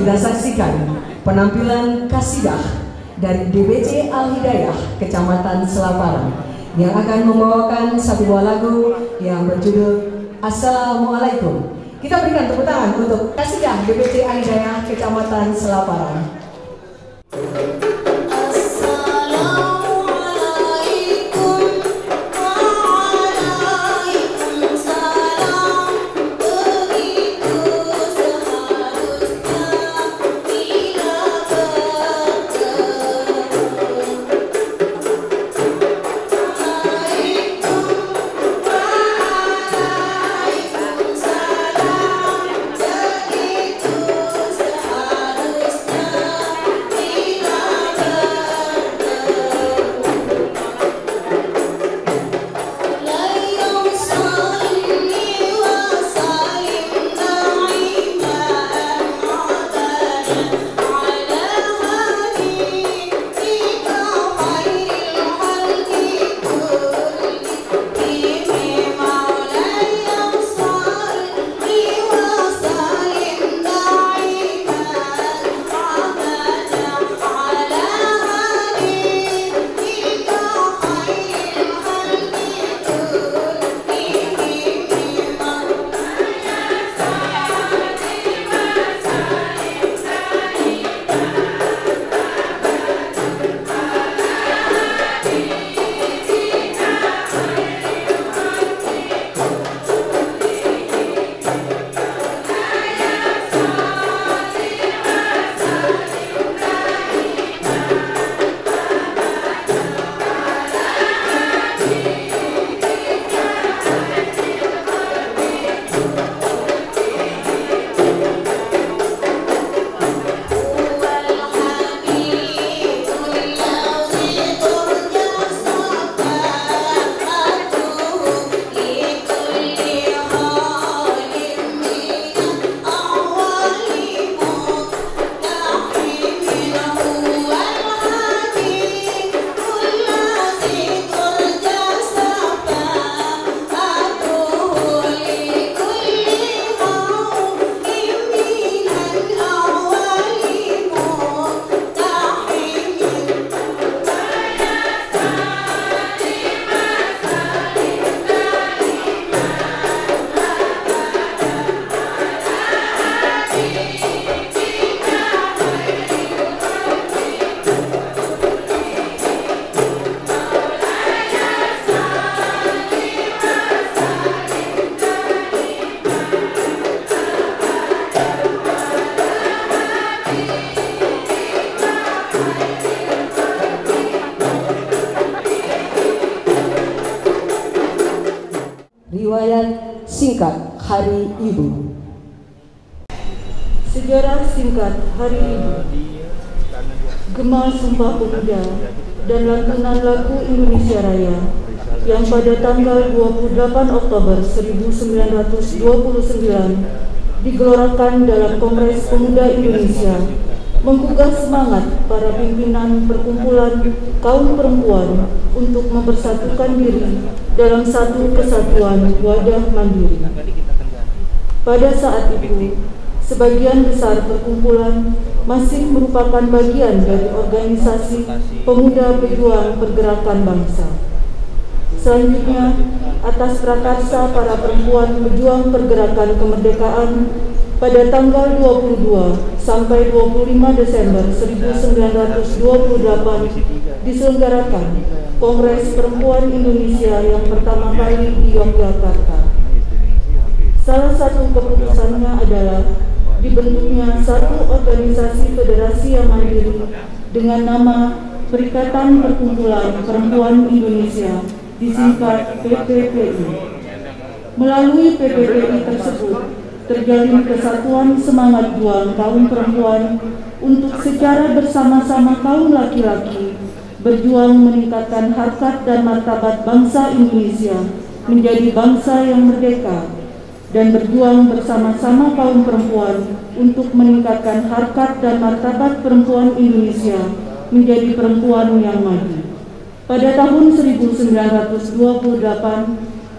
kita saksikan penampilan kasidah dari DBC Al Hidayah Kecamatan Selaparan yang akan membawakan satu buah lagu yang berjudul Assalamualaikum. Kita berikan tepuk tangan untuk kasidah DBC Al Hidayah Kecamatan Selaparan. Pemuda dan lantunan lagu Indonesia Raya yang pada tanggal 28 Oktober 1929 digelorakan dalam Kongres Pemuda Indonesia menggugah semangat para pimpinan perkumpulan kaum perempuan untuk mempersatukan diri dalam satu kesatuan wadah mandiri. Pada saat itu, sebagian besar perkumpulan masih merupakan bagian dari organisasi pemuda pejuang pergerakan bangsa. Selanjutnya, atas prakarsa para perempuan pejuang pergerakan kemerdekaan pada tanggal 22 sampai 25 Desember 1928 diselenggarakan Kongres Perempuan Indonesia yang pertama kali di Yogyakarta. Salah satu keputusannya adalah dibentuknya satu organisasi federasi yang mandiri dengan nama Perikatan Perkumpulan Perempuan Indonesia disingkat PPPI. Melalui PPPI tersebut, terjalin kesatuan semangat juang kaum perempuan untuk secara bersama-sama kaum laki-laki berjuang meningkatkan harkat dan martabat bangsa Indonesia menjadi bangsa yang merdeka dan berjuang bersama-sama kaum perempuan untuk meningkatkan harkat dan martabat perempuan Indonesia menjadi perempuan yang maju. Pada tahun 1928,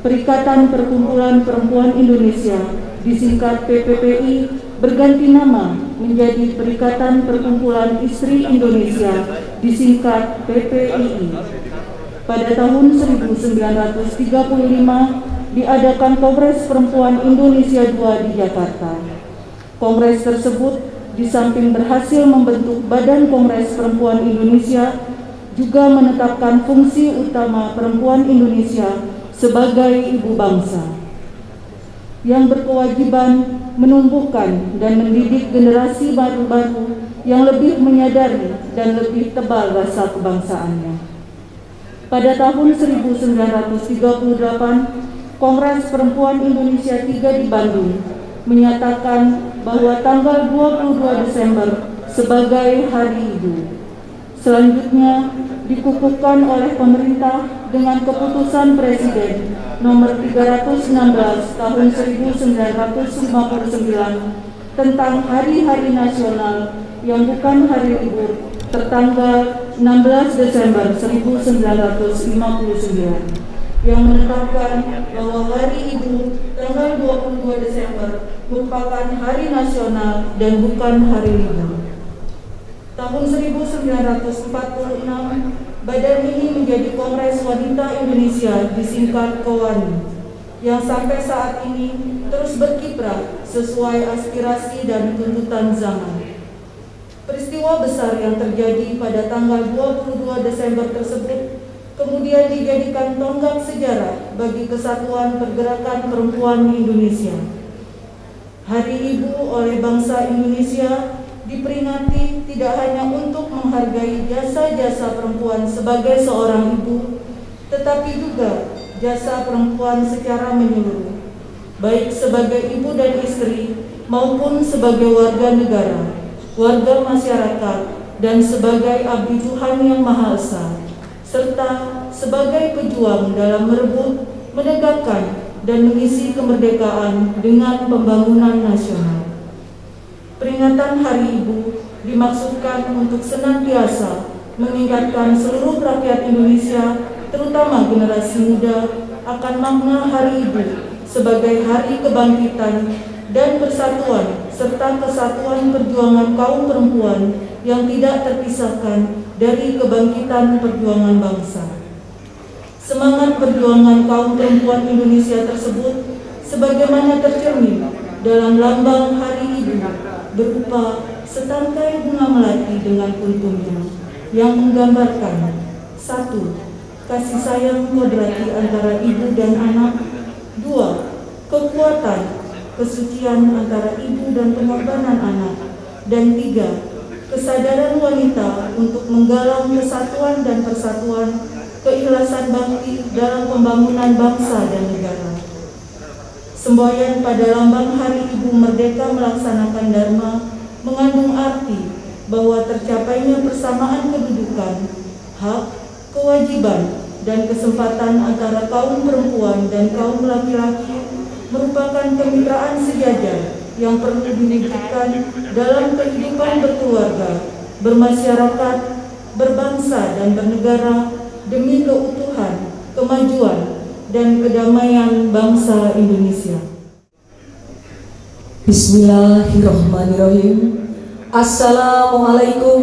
Perikatan Perkumpulan Perempuan Indonesia disingkat PPPI berganti nama menjadi Perikatan Perkumpulan Istri Indonesia disingkat PPII. Pada tahun 1935 diadakan Kongres Perempuan Indonesia II di Jakarta. Kongres tersebut di samping berhasil membentuk Badan Kongres Perempuan Indonesia juga menetapkan fungsi utama perempuan Indonesia sebagai ibu bangsa yang berkewajiban menumbuhkan dan mendidik generasi baru-baru yang lebih menyadari dan lebih tebal rasa kebangsaannya. Pada tahun 1938, Kongres Perempuan Indonesia III di Bandung menyatakan bahwa tanggal 22 Desember sebagai Hari Ibu. Selanjutnya, dikukuhkan oleh pemerintah dengan keputusan Presiden nomor 316 tahun 1959 tentang hari-hari nasional yang bukan hari libur tertanggal 16 Desember 1959 yang menetapkan bahwa hari Ibu tanggal 22 Desember merupakan hari nasional dan bukan hari libur tahun 1946, badan ini menjadi Kongres Wanita Indonesia disingkat KOWANI, yang sampai saat ini terus berkiprah sesuai aspirasi dan tuntutan zaman. Peristiwa besar yang terjadi pada tanggal 22 Desember tersebut kemudian dijadikan tonggak sejarah bagi kesatuan pergerakan perempuan Indonesia. Hari Ibu oleh bangsa Indonesia diperingati tidak hanya untuk menghargai jasa-jasa perempuan sebagai seorang ibu, tetapi juga jasa perempuan secara menyeluruh, baik sebagai ibu dan istri maupun sebagai warga negara, warga masyarakat, dan sebagai abdi Tuhan yang Maha Esa, serta sebagai pejuang dalam merebut, menegakkan, dan mengisi kemerdekaan dengan pembangunan nasional. Peringatan Hari Ibu dimaksudkan untuk senantiasa mengingatkan seluruh rakyat Indonesia, terutama generasi muda, akan makna Hari Ibu sebagai hari kebangkitan dan persatuan serta kesatuan perjuangan kaum perempuan yang tidak terpisahkan dari kebangkitan perjuangan bangsa. Semangat perjuangan kaum perempuan Indonesia tersebut sebagaimana tercermin dalam lambang Hari Ibu berupa setangkai bunga melati dengan kuntumnya yang menggambarkan satu kasih sayang kodrati antara ibu dan anak dua kekuatan kesucian antara ibu dan pengorbanan anak dan tiga kesadaran wanita untuk menggalang kesatuan dan persatuan keikhlasan bakti dalam pembangunan bangsa dan negara. Semboyan pada lambang Hari Ibu Merdeka melaksanakan Dharma mengandung arti bahwa tercapainya persamaan kedudukan, hak, kewajiban, dan kesempatan antara kaum perempuan dan kaum laki-laki merupakan kemitraan sejajar yang perlu diwujudkan dalam kehidupan berkeluarga, bermasyarakat, berbangsa, dan bernegara demi keutuhan, kemajuan, dan kedamaian bangsa Indonesia. Bismillahirrahmanirrahim. Assalamualaikum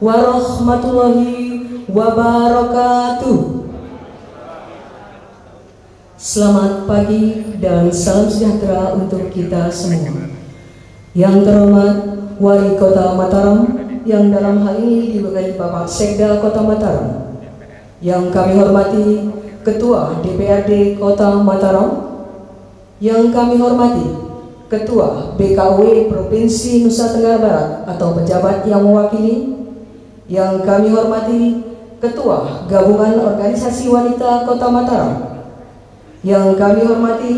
warahmatullahi wabarakatuh. Selamat pagi dan salam sejahtera untuk kita semua. Yang terhormat Wali Kota Mataram yang dalam hal ini diberkahi Bapak Sekda Kota Mataram. Yang kami hormati Ketua DPRD Kota Mataram yang kami hormati Ketua BKW Provinsi Nusa Tenggara Barat atau pejabat yang mewakili yang kami hormati Ketua Gabungan Organisasi Wanita Kota Mataram yang kami hormati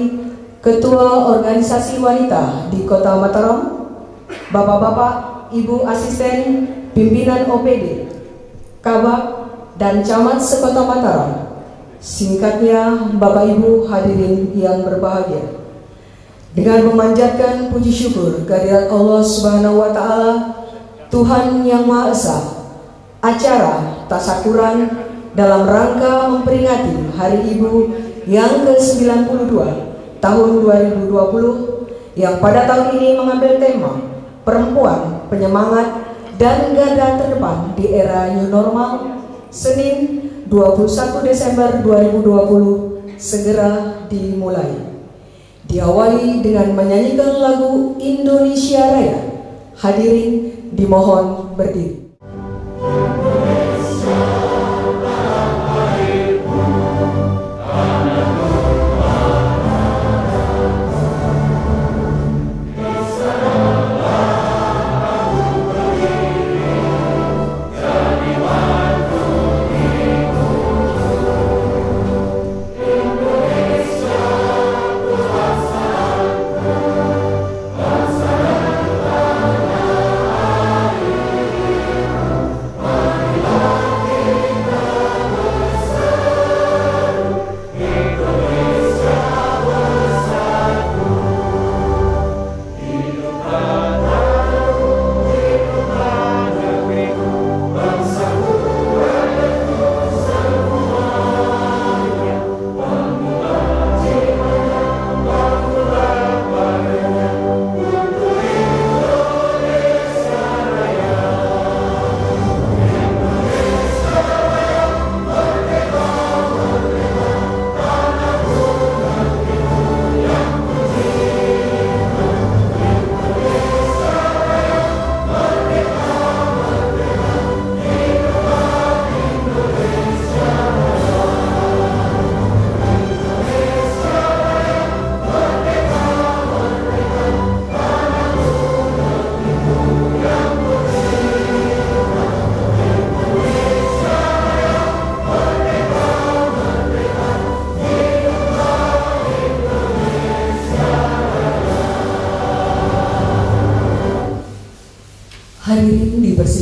Ketua Organisasi Wanita di Kota Mataram Bapak-bapak, Ibu Asisten Pimpinan OPD Kabak dan Camat Sekota Mataram Singkatnya, Bapak Ibu hadirin yang berbahagia. Dengan memanjatkan puji syukur kehadirat Allah Subhanahu wa taala, Tuhan yang Maha Esa, acara tasakuran dalam rangka memperingati Hari Ibu yang ke-92 tahun 2020 yang pada tahun ini mengambil tema Perempuan Penyemangat dan Gada Terdepan di Era New Normal Senin 21 Desember 2020 segera dimulai. Diawali dengan menyanyikan lagu Indonesia Raya. Hadirin dimohon berdiri.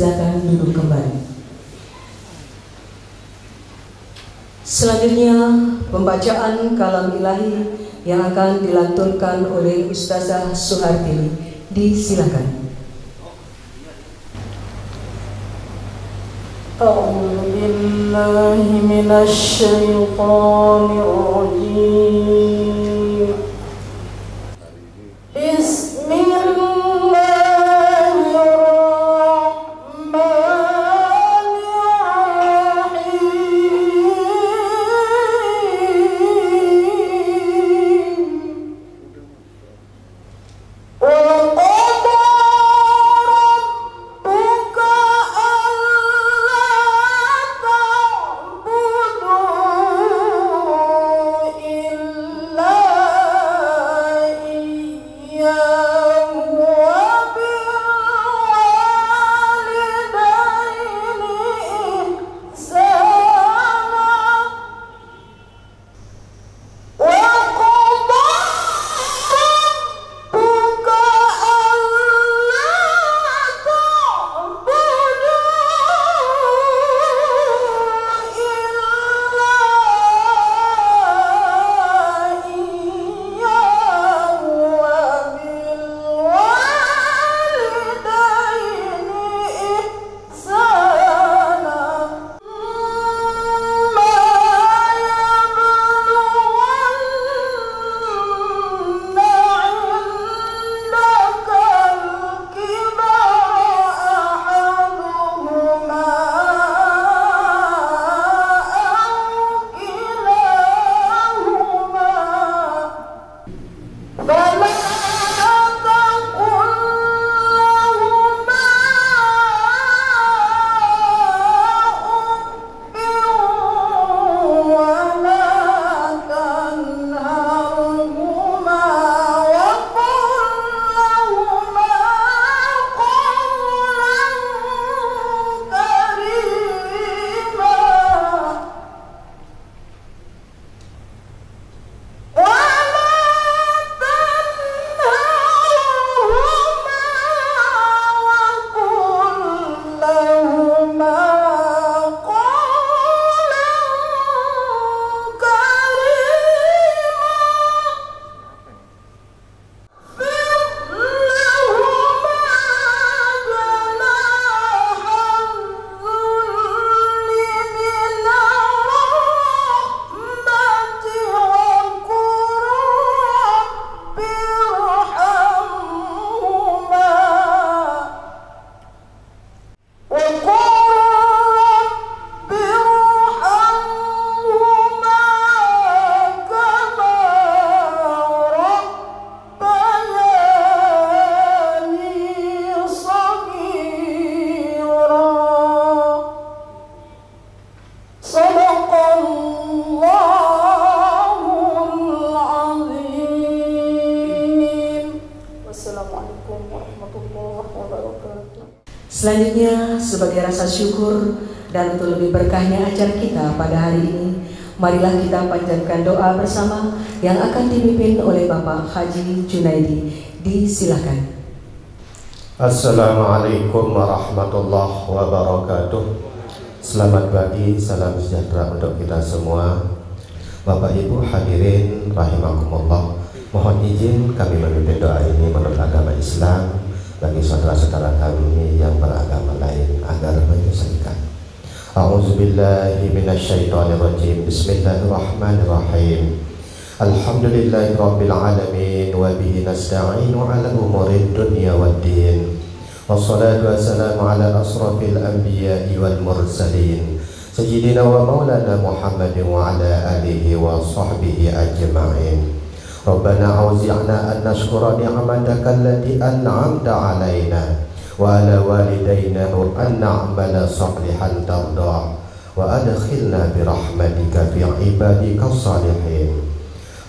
Hadirin dipersilakan duduk kembali. Selanjutnya pembacaan kalam ilahi yang akan dilantunkan oleh Ustazah Suhartini. Disilakan. أعوذ بالله من الشيطان الرجيم Selanjutnya, sebagai rasa syukur dan untuk lebih berkahnya acara kita pada hari ini, marilah kita panjatkan doa bersama yang akan dipimpin oleh Bapak Haji Junaidi. Disilakan. Assalamualaikum warahmatullahi wabarakatuh Selamat pagi, salam sejahtera untuk kita semua Bapak Ibu hadirin rahimakumullah Mohon izin kami memimpin doa ini menurut agama Islam Bagi saudara-saudara kami yang beragama lain agar menyelesaikan A'udzubillahi minasyaitonirrajim. Bismillahirrahmanirrahim. Alhamdulillahi Rabbil Alamin Wa bihi nasta'inu ala umuri dunia wad din. Wassalatu wassalamu ala asrafil anbiya'i wal mursalin. Sayyidina wa maulana Muhammadin wa ala alihi wa sahbihi ajma'in An nashkura ni'mataka allati an'amta alaina Wa ala walidayna an na'mala salihan tarda Wa adkhilna birahmatika fi ibadika salihin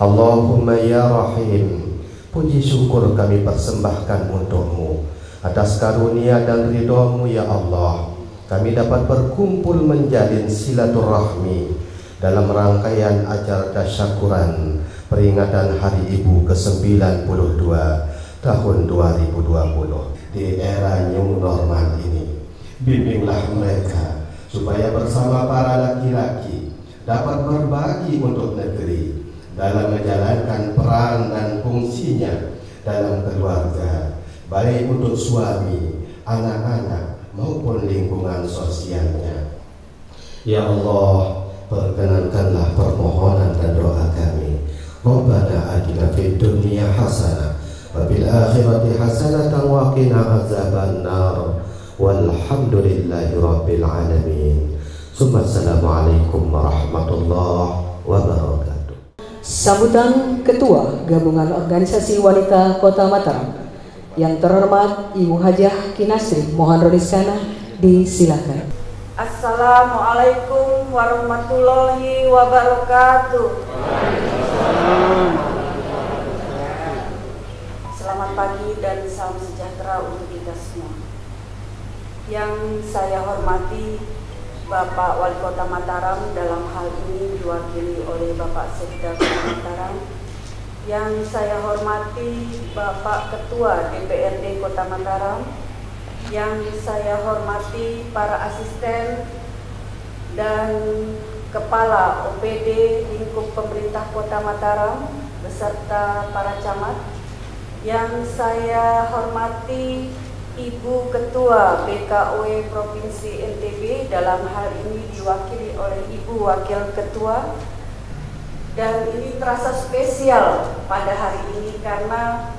Allahumma ya Rahim Puji syukur kami persembahkan untukmu Atas karunia dan ridhomu ya Allah. Kami dapat berkumpul menjalin silaturahmi Dalam rangkaian acara tasyakuran Peringatan Hari Ibu ke-92 tahun 2020 Di era new normal ini Bimbinglah mereka Supaya bersama para laki-laki Dapat berbagi untuk negeri dalam menjalankan peran dan fungsinya dalam keluarga, baik untuk suami, anak-anak maupun lingkungan sosialnya. Ya Allah, perkenankanlah permohonan dan doa kami. Rabbana atina fid dunya hasanah wa fil akhirati hasanatan wa qina azaban nar. Walhamdulillahi rabbil alamin. Assalamualaikum warahmatullahi wabarakatuh. Sambutan Ketua Gabungan Organisasi Wanita Kota Mataram yang terhormat Ibu Hajah Kinasri Mohon Rodiskana disilakan. Assalamualaikum warahmatullahi wabarakatuh. Selamat pagi dan salam sejahtera untuk kita semua. Yang saya hormati Bapak Wali Kota Mataram dalam hal ini diwakili oleh Bapak Sekda Kota Mataram. Yang saya hormati Bapak Ketua DPRD Kota Mataram. Yang saya hormati para asisten dan Kepala OPD lingkup pemerintah Kota Mataram beserta para camat yang saya hormati Ibu Ketua BKW Provinsi NTB dalam hal ini diwakili oleh Ibu Wakil Ketua. Dan ini terasa spesial pada hari ini karena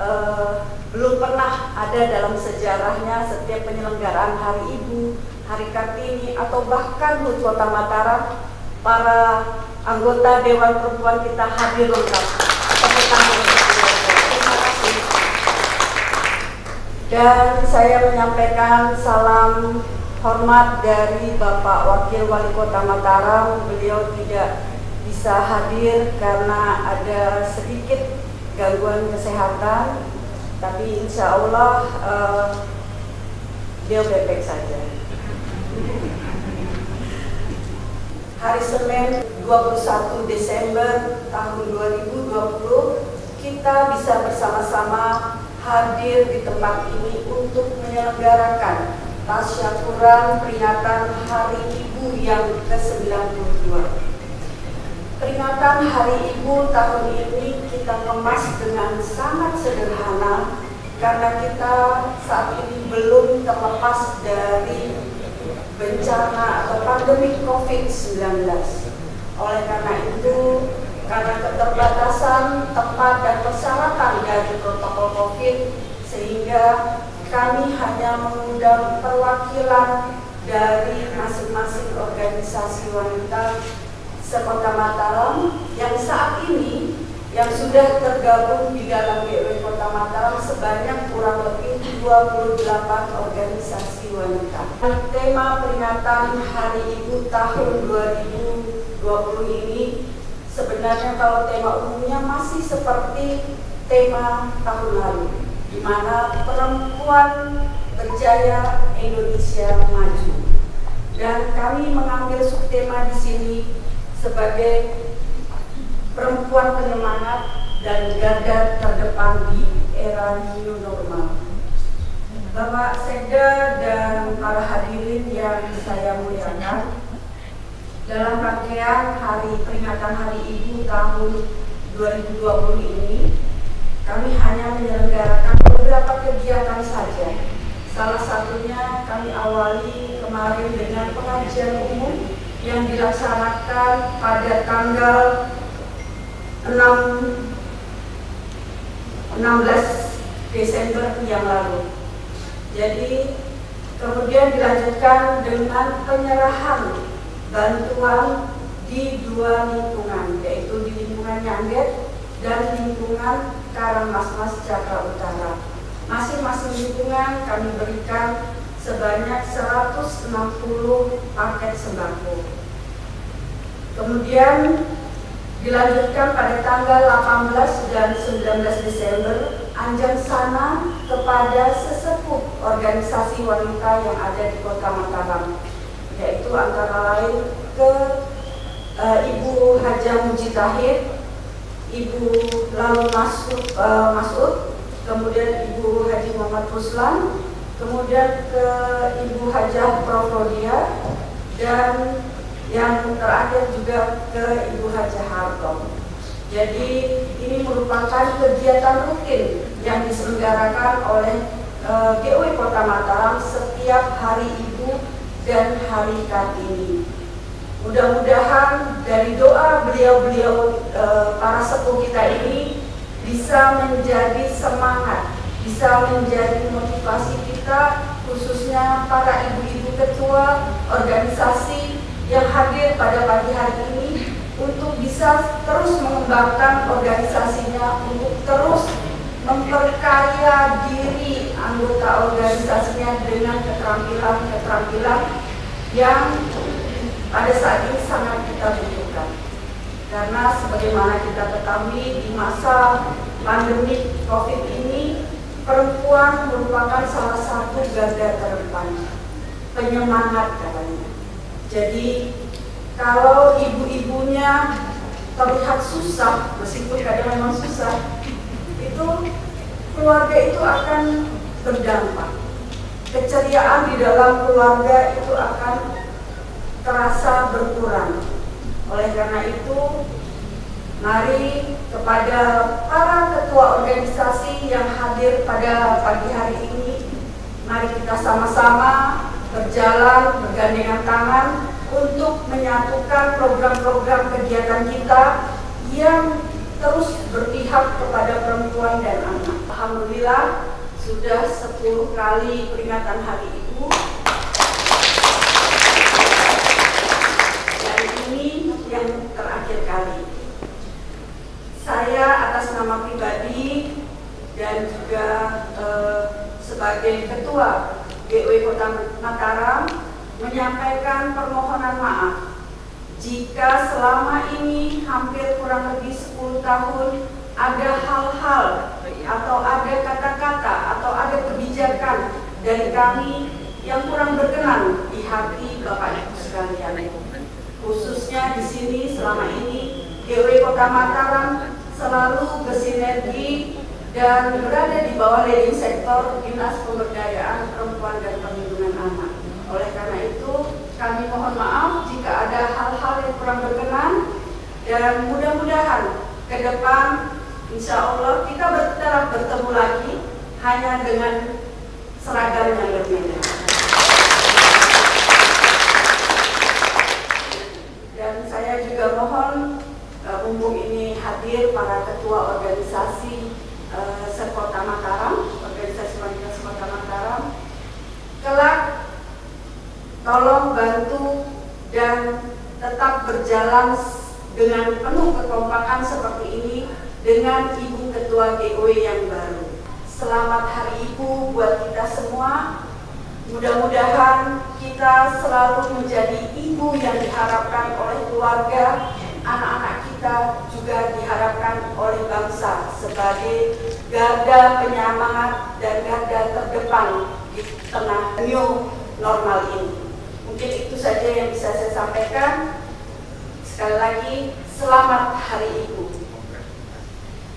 uh, belum pernah ada dalam sejarahnya setiap penyelenggaraan Hari Ibu, Hari Kartini atau bahkan HUT Kota Mataram para anggota Dewan Perempuan kita hadir lengkap. Terima kasih dan saya menyampaikan salam hormat dari Bapak Wakil Wali Kota Mataram. Beliau tidak bisa hadir karena ada sedikit gangguan kesehatan, tapi insya Allah uh, dia baik-baik saja. Hari Senin 21 Desember tahun 2020 kita bisa bersama-sama hadir di tempat ini untuk menyelenggarakan tasyakuran peringatan Hari Ibu yang ke-92. Peringatan Hari Ibu tahun ini kita kemas dengan sangat sederhana karena kita saat ini belum terlepas dari bencana atau pandemi COVID-19. Oleh karena itu, karena keterbatasan tempat dan persyaratan dari protokol COVID sehingga kami hanya mengundang perwakilan dari masing-masing organisasi wanita sekota Mataram yang saat ini yang sudah tergabung di dalam GW Kota Mataram sebanyak kurang lebih 28 organisasi wanita. Tema peringatan Hari Ibu tahun 2020 ini sebenarnya kalau tema umumnya masih seperti tema tahun lalu, di mana perempuan berjaya Indonesia maju. Dan kami mengambil subtema di sini sebagai perempuan penyemangat dan garda terdepan di era new normal. Bapak Sekda dan para hadirin yang saya muliakan, dalam rangkaian hari peringatan Hari Ibu tahun 2020 ini, kami hanya menyelenggarakan beberapa kegiatan saja. Salah satunya kami awali kemarin dengan pengajian umum yang dilaksanakan pada tanggal 6 16 Desember yang lalu. Jadi kemudian dilanjutkan dengan penyerahan bantuan di dua lingkungan, yaitu di lingkungan Nyangget dan lingkungan Karangmasmas Jakarta Utara. Masing-masing lingkungan kami berikan sebanyak 160 paket sembako. Kemudian dilanjutkan pada tanggal 18 dan 19 Desember Anjang Sana kepada sesepuh organisasi wanita yang ada di Kota Mataram yaitu antara lain ke e, Ibu Haja Mujitahid, Ibu Lalu Masud, e, Masud, kemudian Ibu Haji Muhammad Ruslan, kemudian ke Ibu Hajah Profodia dan yang terakhir juga ke Ibu Haja Harto. Jadi ini merupakan kegiatan rutin yang diselenggarakan oleh e, GUI Kota Mataram setiap hari Ibu dan hari Kartini. Mudah-mudahan dari doa beliau-beliau e, para sepuh kita ini bisa menjadi semangat, bisa menjadi motivasi kita khususnya para ibu-ibu ketua organisasi yang hadir pada pagi hari ini untuk bisa terus mengembangkan organisasinya, untuk terus memperkaya diri anggota organisasinya dengan keterampilan-keterampilan yang pada saat ini sangat kita butuhkan. Karena sebagaimana kita ketahui di masa pandemi COVID ini, perempuan merupakan salah satu garda terdepan, penyemangat katanya. Jadi kalau ibu-ibunya terlihat susah, meskipun kadang memang susah, itu keluarga itu akan berdampak. Keceriaan di dalam keluarga itu akan terasa berkurang. Oleh karena itu, mari kepada para ketua organisasi yang hadir pada pagi hari ini, mari kita sama-sama berjalan bergandengan tangan untuk menyatukan program-program kegiatan kita yang terus berpihak kepada perempuan dan anak. Alhamdulillah sudah 10 kali peringatan Hari Ibu. Dan ini yang terakhir kali. Saya atas nama pribadi dan juga eh, sebagai ketua GW Kota Mataram menyampaikan permohonan maaf jika selama ini hampir kurang lebih 10 tahun ada hal-hal atau ada kata-kata atau ada kebijakan dari kami yang kurang berkenan di hati Bapak Ibu sekalian. Khususnya di sini selama ini GW Kota Mataram selalu bersinergi dan berada di bawah leading sektor Dinas Pemberdayaan Perempuan dan Perlindungan Anak. Oleh karena itu, kami mohon maaf jika ada hal-hal yang kurang berkenan dan mudah-mudahan ke depan insya Allah kita berterap bertemu lagi hanya dengan seragam yang berbeda. Dan saya juga mohon uh, mumpung ini hadir para ketua organisasi uh, sekota Mataram, organisasi wanita sekota Mataram, kelak tolong bantu dan berjalan dengan penuh kekompakan seperti ini dengan Ibu Ketua GOW yang baru. Selamat Hari Ibu buat kita semua. Mudah-mudahan kita selalu menjadi ibu yang diharapkan oleh keluarga, anak-anak kita juga diharapkan oleh bangsa sebagai garda penyemangat dan garda terdepan di tengah new normal ini. Mungkin itu saja yang bisa saya sampaikan. Sekali lagi, selamat Hari Ibu.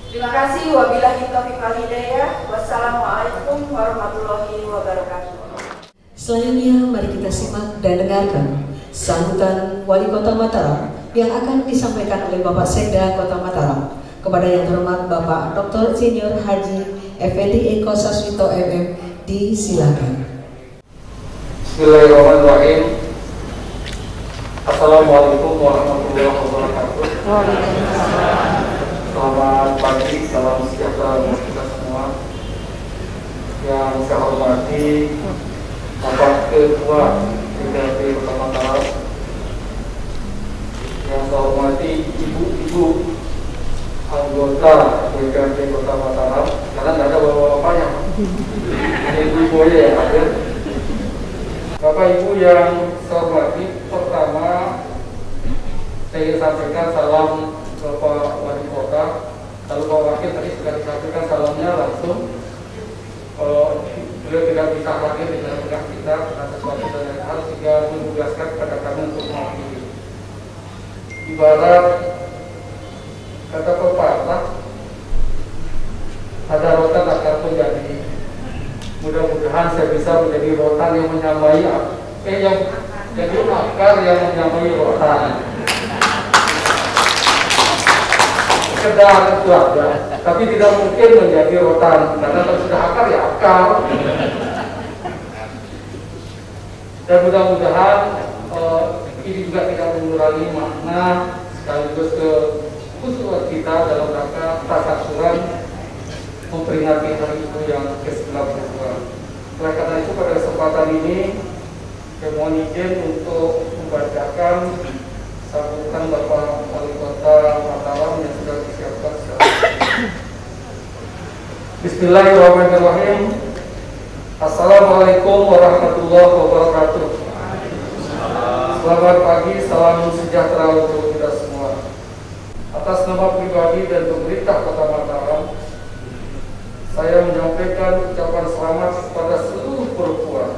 Terima kasih. Wabillahi taufiq wal hidayah. Wassalamualaikum warahmatullahi wabarakatuh. Selanjutnya mari kita simak dan dengarkan sambutan Wali Kota Mataram yang akan disampaikan oleh Bapak Sekda Kota Mataram kepada yang terhormat Bapak Dr. Senior Haji Effendi Eko Saswito MM disilakan. Bismillahirrahmanirrahim. Assalamualaikum warahmatullahi wabarakatuh. Selamat pagi, salam sejahtera untuk kita semua. Yang saya hormati Bapak Ketua DPRD Kota Mataram, yang saya hormati ibu-ibu anggota DPRD Kota Mataram, karena nggak ada bapak-bapaknya, ini ibu-ibu yang hadir. Bapak Ibu yang saya hormati, saya ingin sampaikan salam Bapak Wali Kota, lalu Pak Wakil tadi sudah disampaikan salamnya langsung. Eh, beliau tidak bisa hadir di tengah-tengah kita karena sesuatu dan lain hal sehingga menugaskan kepada kami untuk mewakili. Ibarat kata pepatah, ada rotan akan menjadi mudah-mudahan saya bisa menjadi rotan yang menyamai eh yang jadi akar yang menyamai rotan sekedar itu aja tapi tidak mungkin menjadi rotan. Karena kalau sudah akar ya akar. Dan mudah-mudahan eh, ini juga tidak mengurangi makna sekaligus ke khusus kita dalam rangka tasasuran memperingati hari ibu yang ke-92. Oleh karena itu pada kesempatan ini saya mohon izin untuk membacakan sambutan Bapak Wali Kota Mataram yang sudah disiapkan secara Bismillahirrahmanirrahim. Assalamualaikum warahmatullahi wabarakatuh. Selamat pagi, salam sejahtera untuk kita semua. Atas nama pribadi dan pemerintah Kota Mataram, saya menyampaikan ucapan selamat kepada seluruh perempuan,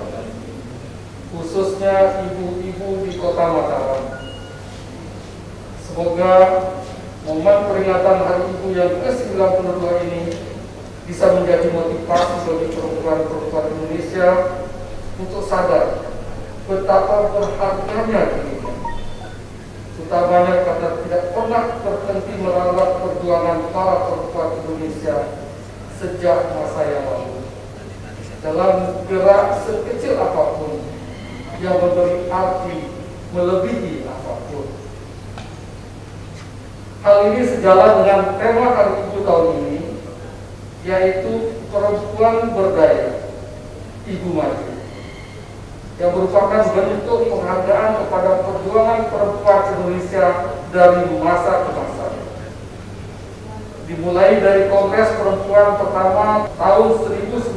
khususnya ibu-ibu di Kota Mataram. Semoga momen peringatan Hari Ibu yang ke-92 ini bisa menjadi motivasi bagi perempuan-perempuan Indonesia untuk sadar betapa berharganya dirinya. Utamanya karena tidak pernah berhenti merawat perjuangan para perempuan Indonesia sejak masa yang lalu. Dalam gerak sekecil apa pun yang memberi arti melebihi apa pun. Hal ini sejalan dengan tema Hari Ibu tahun ini, yaitu perempuan berdaya, ibu maju, yang merupakan bentuk penghargaan kepada perjuangan perempuan Indonesia dari masa ke masa dimulai dari Kongres Perempuan pertama tahun 1928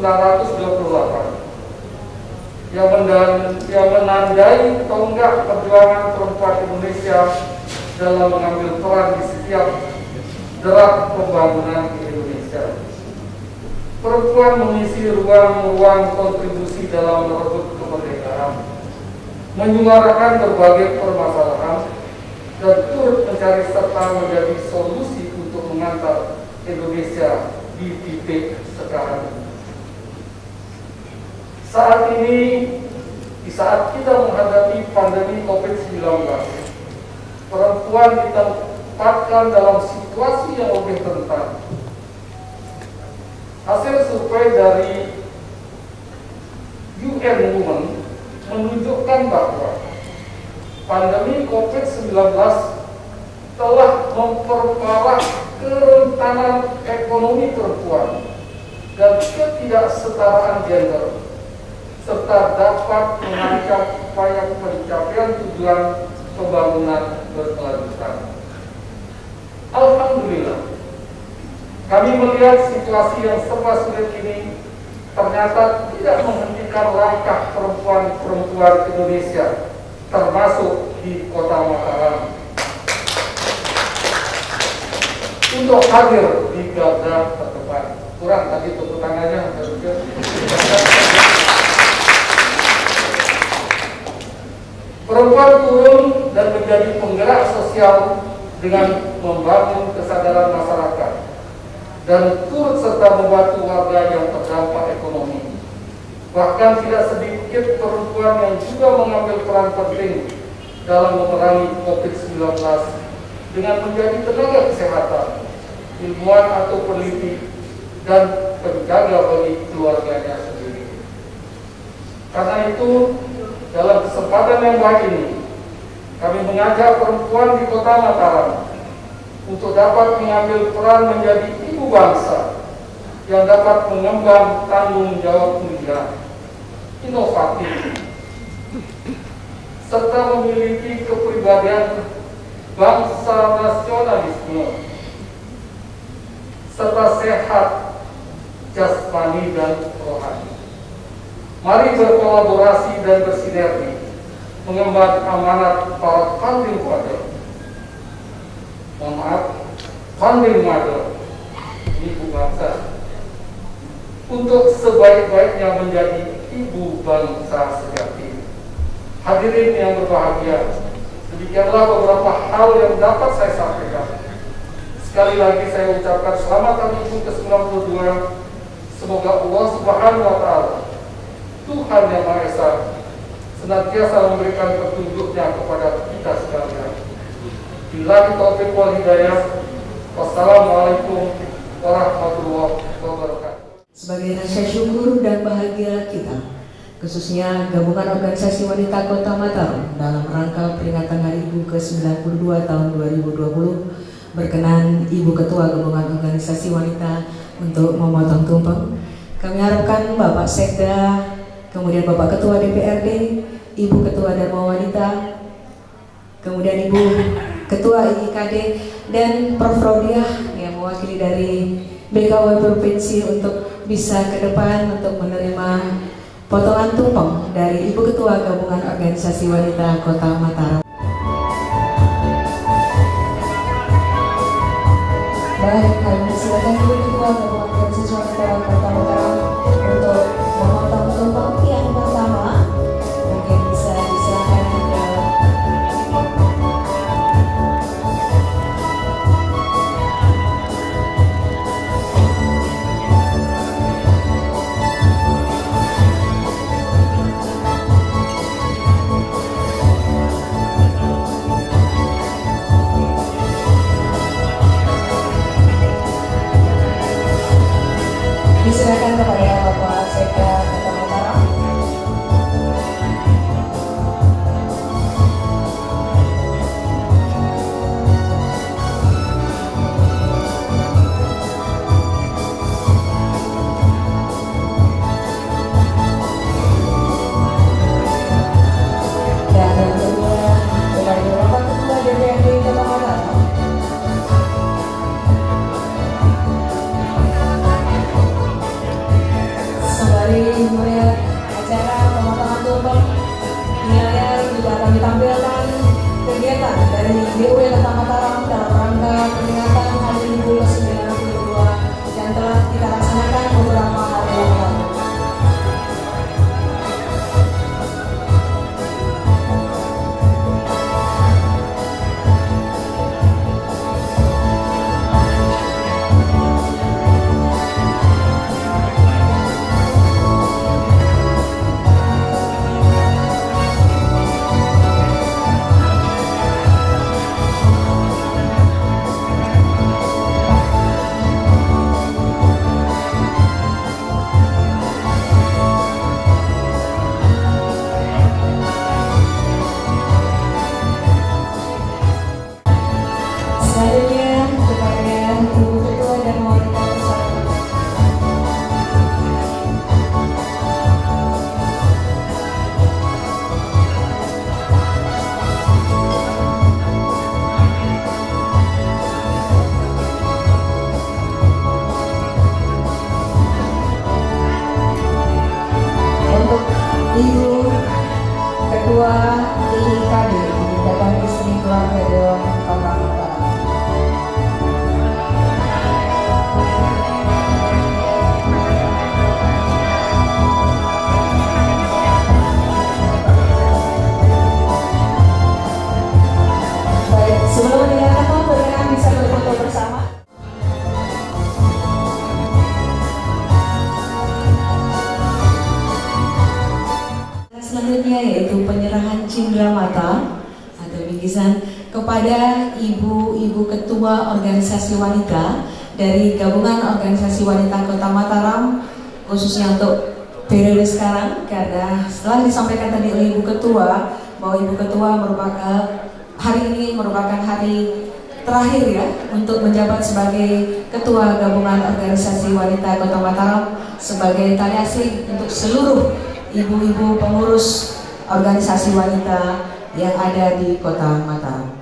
yang, mendan, yang menandai tonggak perjuangan perempuan Indonesia dalam mengambil peran di setiap gerak pembangunan Indonesia. Perempuan mengisi ruang-ruang kontribusi dalam merebut kemerdekaan, menyuarakan berbagai permasalahan, dan turut mencari serta menjadi solusi untuk mengantar Indonesia di titik sekarang. Saat ini, di saat kita menghadapi pandemi COVID-19, perempuan ditempatkan dalam situasi yang lebih rentan. Hasil survei dari UN Women menunjukkan bahwa pandemi COVID-19 telah memperparah kerentanan ekonomi perempuan dan ketidaksetaraan gender serta dapat mengancam upaya pencapaian tujuan pembangunan berkelanjutan. Alhamdulillah, kami melihat situasi yang serba sulit ini ternyata tidak menghentikan langkah perempuan-perempuan Indonesia, termasuk di kota Mataram. Untuk hadir di garda terdepan. Kurang tadi tepuk tangannya, Perempuan turun dan menjadi penggerak sosial dengan membangun kesadaran masyarakat dan turut serta membantu warga yang terdampak ekonomi. Bahkan tidak sedikit perempuan yang juga mengambil peran penting dalam memerangi COVID-19 dengan menjadi tenaga kesehatan, ilmuwan atau peneliti, dan penjaga bagi keluarganya sendiri. Karena itu, dalam kesempatan yang baik ini, kami mengajak perempuan di kota Mataram untuk dapat mengambil peran menjadi ibu bangsa yang dapat mengemban tanggung jawab mulia, inovatif, serta memiliki kepribadian bangsa nasionalisme, serta sehat jasmani dan rohani. Mari berkolaborasi dan bersinergi mengemban amanat para founding father. Mohon maaf, mother ibu bangsa untuk sebaik-baiknya menjadi ibu bangsa sejati. Hadirin yang berbahagia, demikianlah beberapa hal yang dapat saya sampaikan. Sekali lagi saya ucapkan selamat tahun ibu ke-92. Semoga Allah Subhanahu wa taala Tuhan yang Maha Esa senantiasa memberikan petunjuknya kepada kita sekalian. Bila kita wal hidayah. Wassalamualaikum Sebagai rasa syukur dan bahagia kita, khususnya gabungan organisasi wanita Kota Mataram dalam rangka peringatan Hari Ibu ke-92 tahun 2020 berkenan Ibu Ketua Gabungan Organisasi Wanita untuk memotong tumpeng. Kami harapkan Bapak Sekda, kemudian Bapak Ketua DPRD, Ibu Ketua Dharma Wanita, kemudian Ibu Ketua IKD dan Prof. Rodiah mewakili dari BKW Provinsi untuk bisa ke depan untuk menerima potongan tumpeng dari Ibu Ketua Gabungan Organisasi Wanita Kota Mataram. Kota Mataram dalam rangka peringatan organisasi wanita dari gabungan organisasi wanita Kota Mataram khususnya untuk periode sekarang karena setelah disampaikan tadi oleh ibu ketua bahwa ibu ketua merupakan hari ini merupakan hari terakhir ya untuk menjabat sebagai ketua gabungan organisasi wanita Kota Mataram sebagai tali asih untuk seluruh ibu-ibu pengurus organisasi wanita yang ada di Kota Mataram.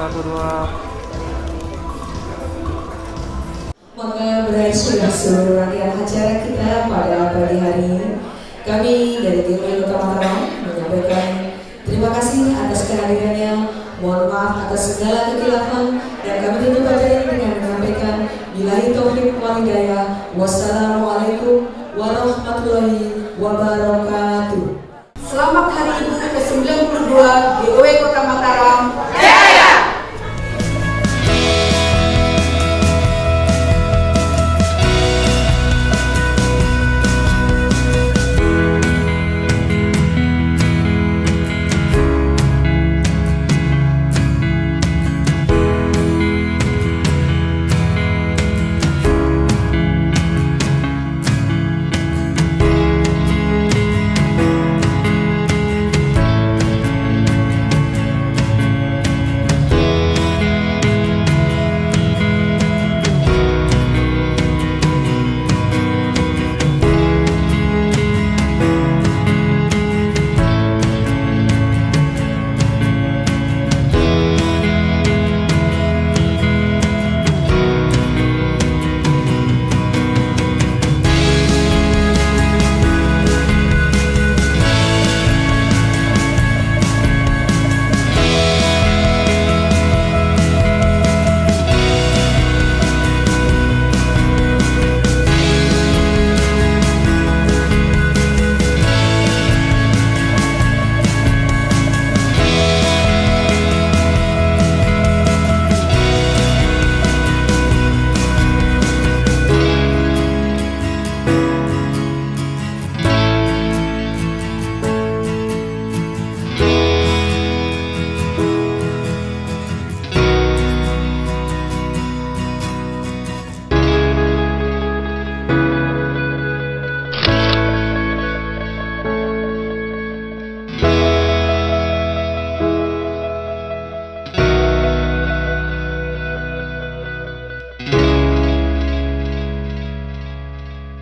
Satu dua. Berakhir sudah seluruh rangkaian acara kita pada pagi hari ini. Kami dari tim Kota Mataram menyampaikan terima kasih atas kehadirannya. Mohon maaf atas segala kekilafan dan kami tutup acara dengan menyampaikan Bilahi Taufik Walhidayah. Wassalamualaikum warahmatullahi wabarakatuh. Selamat Hari Ibu ke-92 GOW Kota Mataram